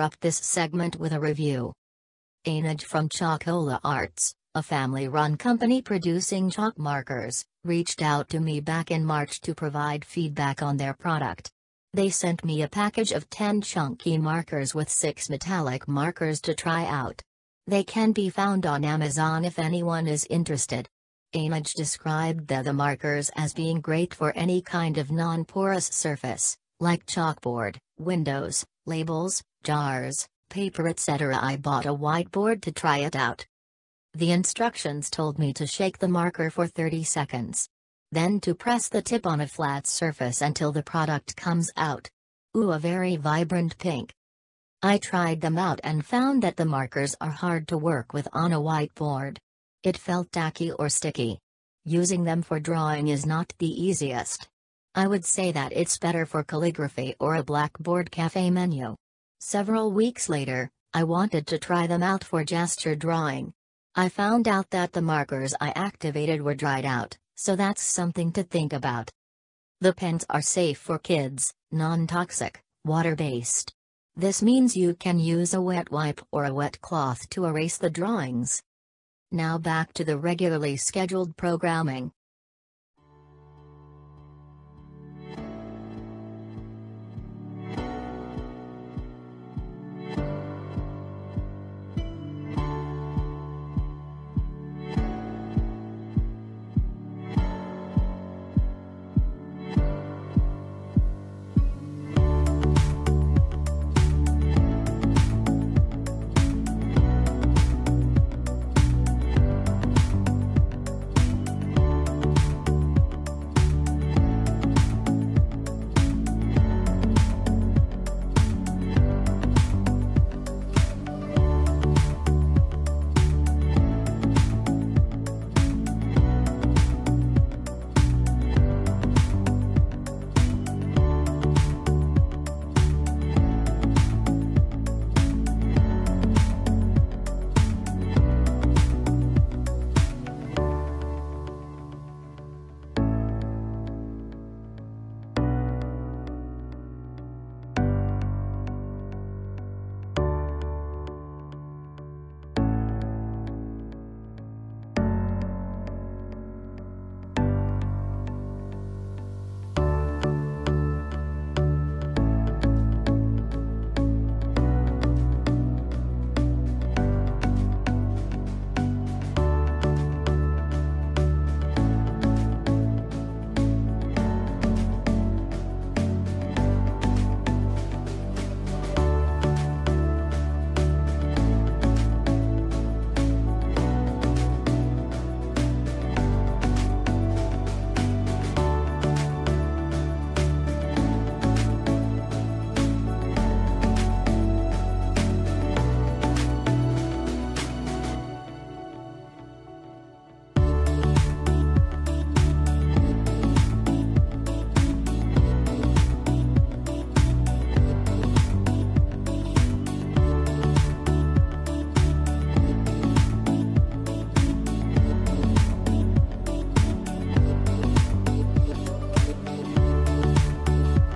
Interrupt this segment with a review. Anaj from Chalkola Arts, a family run company producing chalk markers, reached out to me back in March to provide feedback on their product. They sent me a package of 10 chunky markers with 6 metallic markers to try out. They can be found on Amazon if anyone is interested. Anaj described the, the markers as being great for any kind of non porous surface, like chalkboard, windows, labels, jars, paper etc. I bought a whiteboard to try it out. The instructions told me to shake the marker for 30 seconds. Then to press the tip on a flat surface until the product comes out. Ooh, a very vibrant pink. I tried them out and found that the markers are hard to work with on a whiteboard. It felt tacky or sticky. Using them for drawing is not the easiest. I would say that it's better for calligraphy or a blackboard cafe menu. Several weeks later, I wanted to try them out for gesture drawing. I found out that the markers I activated were dried out, so that's something to think about. The pens are safe for kids, non-toxic, water-based. This means you can use a wet wipe or a wet cloth to erase the drawings. Now back to the regularly scheduled programming.